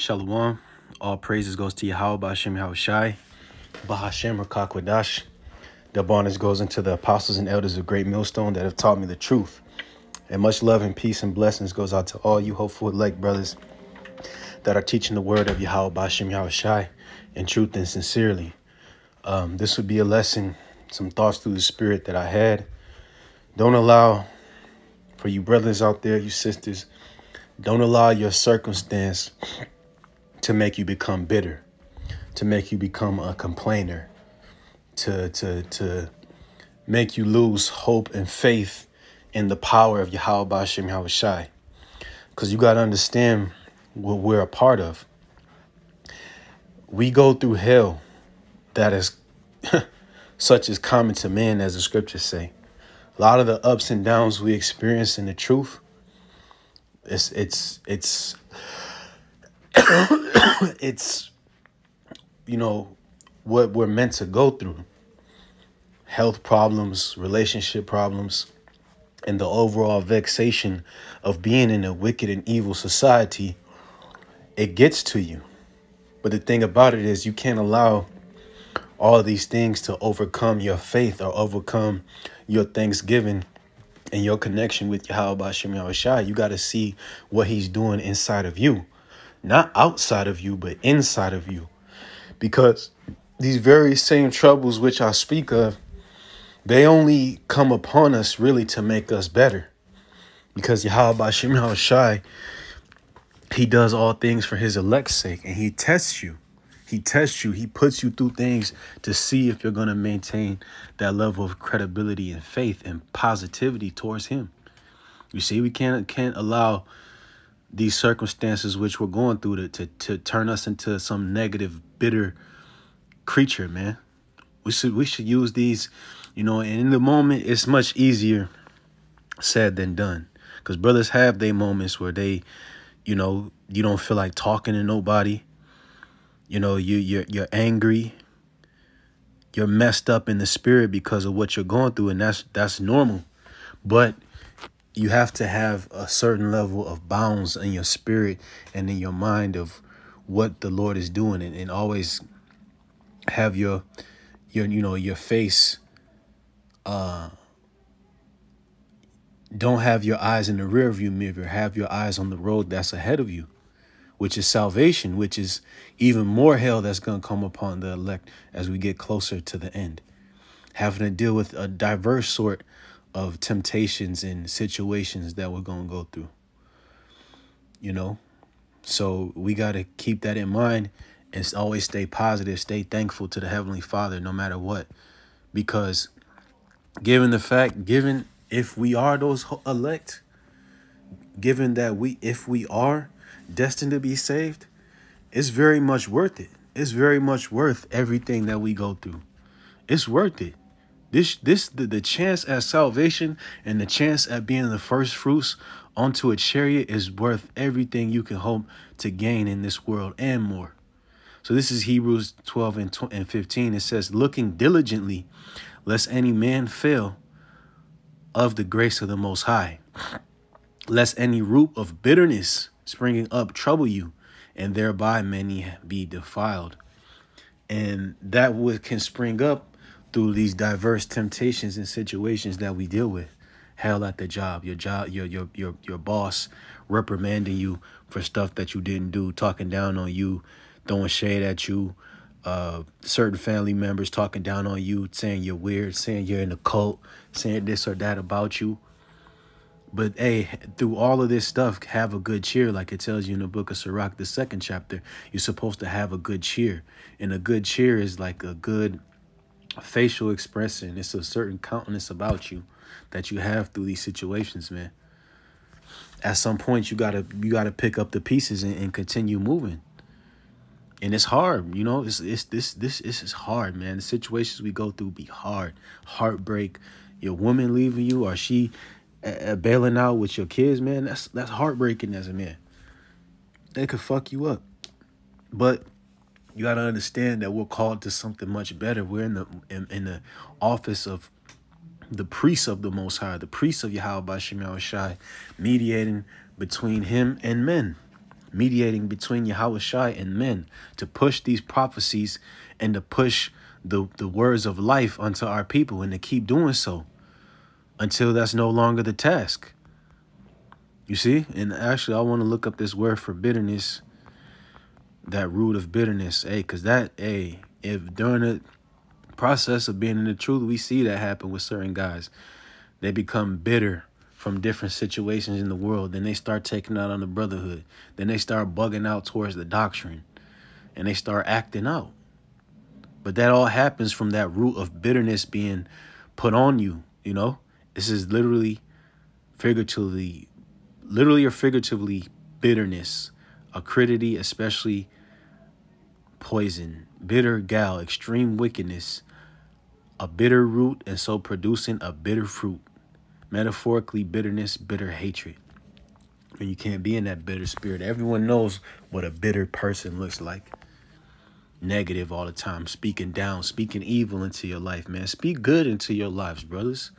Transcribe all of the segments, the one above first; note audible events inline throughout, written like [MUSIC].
Shalom. All praises goes to Yahweh Ba'ashem Yahushai. Bahashem Rakakwadash. The bonus goes into the apostles and elders of Great Millstone that have taught me the truth. And much love and peace and blessings goes out to all you hopeful elect brothers that are teaching the word of Yahweh Ba'ashem Yahushai in truth and sincerely. Um, this would be a lesson, some thoughts through the spirit that I had. Don't allow, for you brothers out there, you sisters, don't allow your circumstance to make you become bitter, to make you become a complainer, to to to make you lose hope and faith in the power of Yahweh Bashim Yahushai. Because you got to understand what we're a part of. We go through hell that is [LAUGHS] such as common to man, as the scriptures say. A lot of the ups and downs we experience in the truth it's it's it's [COUGHS] it's you know what we're meant to go through. Health problems, relationship problems, and the overall vexation of being in a wicked and evil society, it gets to you. But the thing about it is you can't allow all these things to overcome your faith or overcome your thanksgiving and your connection with Yahweh Hashem Yahushai, you got to see what he's doing inside of you. Not outside of you, but inside of you. Because these very same troubles which I speak of, they only come upon us really to make us better. Because Yahweh Hashem Yahushai, he does all things for his elect's sake, and he tests you. He tests you. He puts you through things to see if you're going to maintain that level of credibility and faith and positivity towards him. You see, we can't can't allow these circumstances which we're going through to, to, to turn us into some negative, bitter creature, man. We should we should use these, you know, and in the moment it's much easier said than done. Because brothers have their moments where they, you know, you don't feel like talking to nobody you know you you're you're angry you're messed up in the spirit because of what you're going through and that's that's normal but you have to have a certain level of bounds in your spirit and in your mind of what the lord is doing and, and always have your your you know your face uh don't have your eyes in the rear view mirror have your eyes on the road that's ahead of you which is salvation, which is even more hell that's going to come upon the elect as we get closer to the end. Having to deal with a diverse sort of temptations and situations that we're going to go through. You know? So we got to keep that in mind and always stay positive, stay thankful to the Heavenly Father no matter what. Because given the fact, given if we are those elect, given that we, if we are, destined to be saved, it's very much worth it. It's very much worth everything that we go through. It's worth it. This this the, the chance at salvation and the chance at being the first fruits onto a chariot is worth everything you can hope to gain in this world and more. So this is Hebrews 12 and, and 15. It says, looking diligently, lest any man fail of the grace of the Most High, lest any root of bitterness springing up trouble you, and thereby many be defiled. And that what can spring up through these diverse temptations and situations that we deal with. Hell at the job, your job, your your your your boss reprimanding you for stuff that you didn't do, talking down on you, throwing shade at you, uh, certain family members talking down on you, saying you're weird, saying you're in a cult, saying this or that about you. But hey, through all of this stuff, have a good cheer, like it tells you in the book of Sirach, the second chapter. You're supposed to have a good cheer. And a good cheer is like a good facial expression. It's a certain countenance about you that you have through these situations, man. At some point you gotta you gotta pick up the pieces and, and continue moving. And it's hard, you know, it's it's this this is hard, man. The situations we go through be hard. Heartbreak, your woman leaving you, or she uh, bailing out with your kids, man, that's that's heartbreaking as a man. They could fuck you up. But you got to understand that we're called to something much better. We're in the in, in the office of the priest of the Most High, the priest of Yahweh Shai, mediating between him and men. mediating between Yahweh Shai and men to push these prophecies and to push the, the words of life unto our people and to keep doing so until that's no longer the task. You see? And actually, I want to look up this word for bitterness, that root of bitterness. Hey, because that, hey, if during the process of being in the truth, we see that happen with certain guys. They become bitter from different situations in the world. Then they start taking out on the brotherhood. Then they start bugging out towards the doctrine. And they start acting out. But that all happens from that root of bitterness being put on you, you know? This is literally, figuratively, literally or figuratively, bitterness, acridity, especially poison, bitter gall, extreme wickedness, a bitter root, and so producing a bitter fruit. Metaphorically, bitterness, bitter hatred. And you can't be in that bitter spirit. Everyone knows what a bitter person looks like. Negative all the time, speaking down, speaking evil into your life, man. Speak good into your lives, brothers.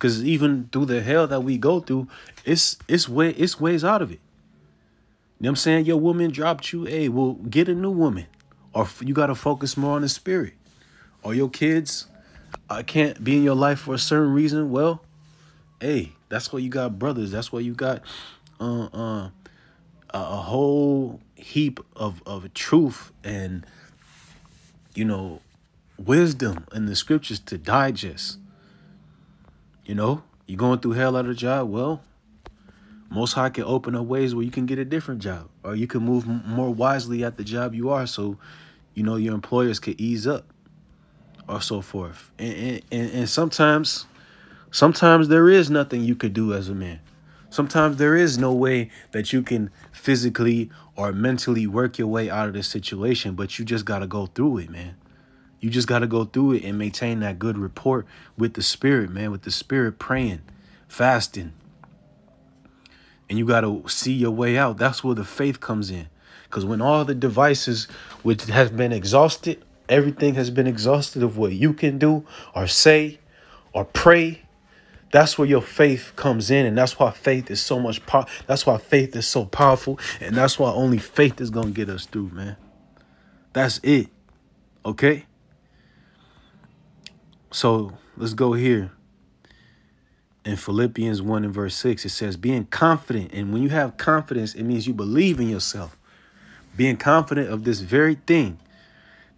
Cause even through the hell that we go through, it's it's way it's ways out of it. You know what I'm saying? Your woman dropped you. Hey, well, get a new woman. Or you gotta focus more on the spirit. Or your kids I can't be in your life for a certain reason. Well, hey, that's why you got brothers. That's why you got uh, uh, a whole heap of, of truth and, you know, wisdom in the scriptures to digest. You know, you're going through hell at a job. Well, most high can open up ways where you can get a different job or you can move more wisely at the job you are so you know your employers could ease up or so forth and, and, and sometimes sometimes there is nothing you could do as a man sometimes there is no way that you can physically or mentally work your way out of the situation but you just got to go through it man you just got to go through it and maintain that good rapport with the spirit, man, with the spirit praying, fasting. And you got to see your way out. That's where the faith comes in. Because when all the devices which have been exhausted, everything has been exhausted of what you can do or say or pray, that's where your faith comes in. And that's why faith is so much power. That's why faith is so powerful. And that's why only faith is going to get us through, man. That's it. Okay? So let's go here. In Philippians 1 and verse 6, it says, being confident. And when you have confidence, it means you believe in yourself. Being confident of this very thing,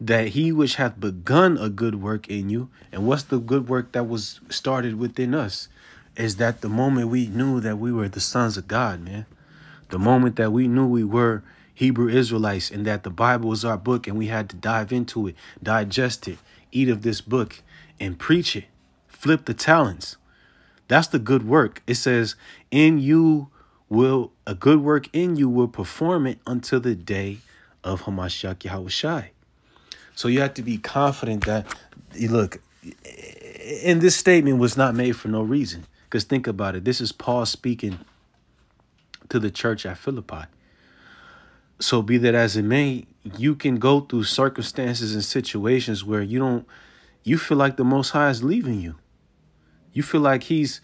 that he which hath begun a good work in you. And what's the good work that was started within us? Is that the moment we knew that we were the sons of God, man. The moment that we knew we were Hebrew Israelites and that the Bible was our book and we had to dive into it, digest it, eat of this book and preach it. Flip the talents. That's the good work. It says, in you will, a good work in you will perform it until the day of Hamashiach Yahushai. So you have to be confident that, you look, and this statement was not made for no reason. Because think about it. This is Paul speaking to the church at Philippi. So be that as it may, you can go through circumstances and situations where you don't you feel like the Most High is leaving you. You feel like He's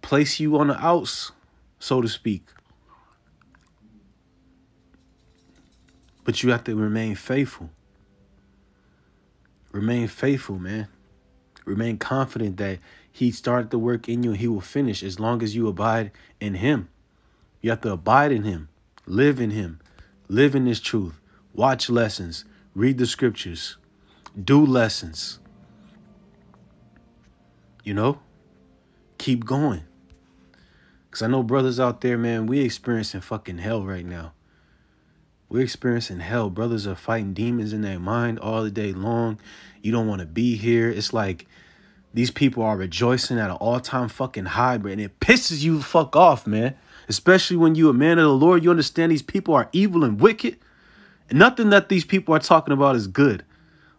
placed you on the outs, so to speak. But you have to remain faithful. Remain faithful, man. Remain confident that He started the work in you and He will finish as long as you abide in Him. You have to abide in Him, live in Him, live in His truth, watch lessons, read the scriptures, do lessons you know, keep going. Because I know brothers out there, man, we experiencing fucking hell right now. We're experiencing hell. Brothers are fighting demons in their mind all the day long. You don't want to be here. It's like these people are rejoicing at an all-time fucking high, bro. And it pisses you the fuck off, man. Especially when you a man of the Lord. You understand these people are evil and wicked. And nothing that these people are talking about is good.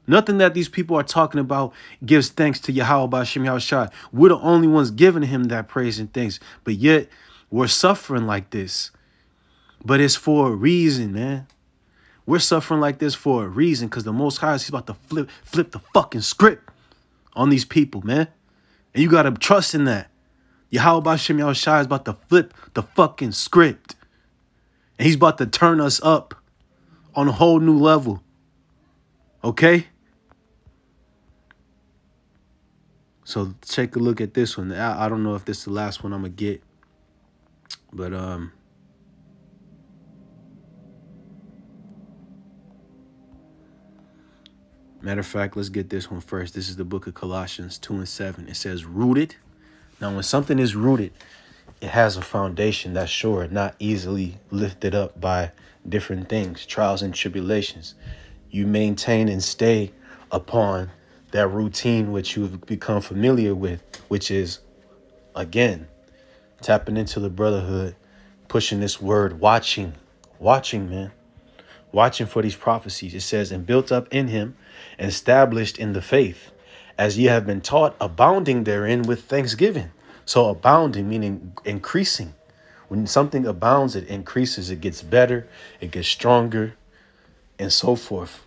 Nothing that these people are talking about gives thanks to Yahweh Bashem Yahushua. We're the only ones giving him that praise and thanks. But yet we're suffering like this. But it's for a reason, man. We're suffering like this for a reason because the Most High is about to flip, flip the fucking script on these people, man. And you got to trust in that. Yahweh Bashem Yahushua is about to flip the fucking script. And he's about to turn us up on a whole new level. Okay? So take a look at this one. I, I don't know if this is the last one I'm gonna get. But um Matter of fact, let's get this one first. This is the book of Colossians 2 and 7. It says, rooted. Now, when something is rooted, it has a foundation that's sure, not easily lifted up by different things, trials and tribulations. You maintain and stay upon that routine which you've become familiar with, which is, again, tapping into the brotherhood, pushing this word, watching, watching, man, watching for these prophecies. It says, and built up in him established in the faith, as ye have been taught, abounding therein with thanksgiving. So abounding meaning increasing. When something abounds, it increases, it gets better, it gets stronger, and so forth.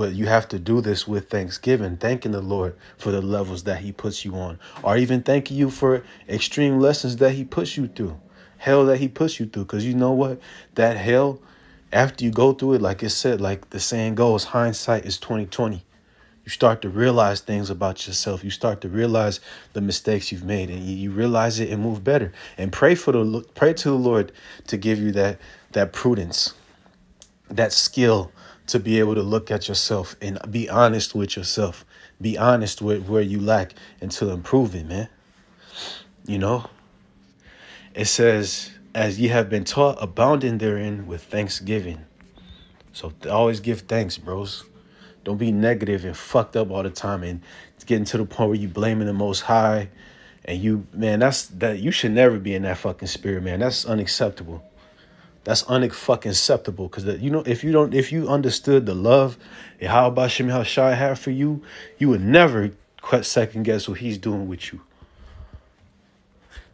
But you have to do this with thanksgiving, thanking the Lord for the levels that He puts you on, or even thanking you for extreme lessons that He puts you through, hell that He puts you through. Because you know what? That hell after you go through it, like it said, like the saying goes, hindsight is 2020. You start to realize things about yourself. You start to realize the mistakes you've made, and you, realize it and move better. And pray for the pray to the Lord to give you that that prudence, that skill to be able to look at yourself and be honest with yourself. Be honest with where you lack and to improve it, man. You know, it says as ye have been taught, abounding therein with thanksgiving. So always give thanks, bros. Don't be negative and fucked up all the time and getting to the point where you blaming the most high. And you, man, that's that you should never be in that fucking spirit, man. That's unacceptable. That's unfucking acceptable. Cause you know, if you don't, if you understood the love and how about Shem how Shai have for you, you would never second guess what he's doing with you.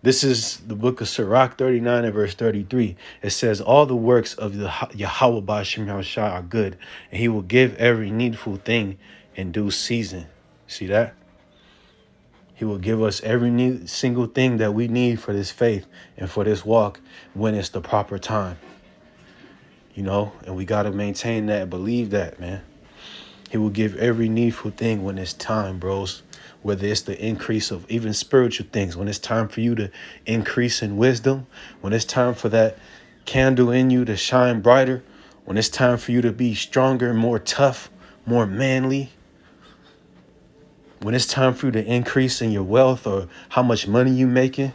This is the book of Sirach 39 and verse 33. It says, All the works of the Yahweh Bashim Yahushua are good, and he will give every needful thing in due season. See that? He will give us every need, single thing that we need for this faith and for this walk when it's the proper time. You know, and we got to maintain that, believe that, man. He will give every needful thing when it's time, bros whether it's the increase of even spiritual things, when it's time for you to increase in wisdom, when it's time for that candle in you to shine brighter, when it's time for you to be stronger, more tough, more manly, when it's time for you to increase in your wealth or how much money you making,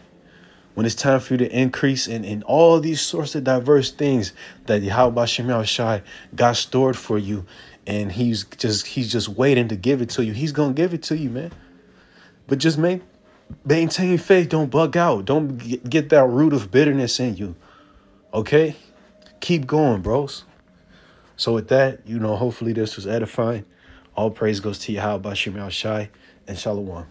when it's time for you to increase in, in all these sorts of diverse things that Yahweh Shem Shai got stored for you, and he's just he's just waiting to give it to you. He's gonna give it to you, man. But just make, maintain faith. Don't bug out. Don't get that root of bitterness in you. Okay? Keep going, bros. So with that, you know, hopefully this was edifying. All praise goes to Yahweh Bashim Shai and Shalom.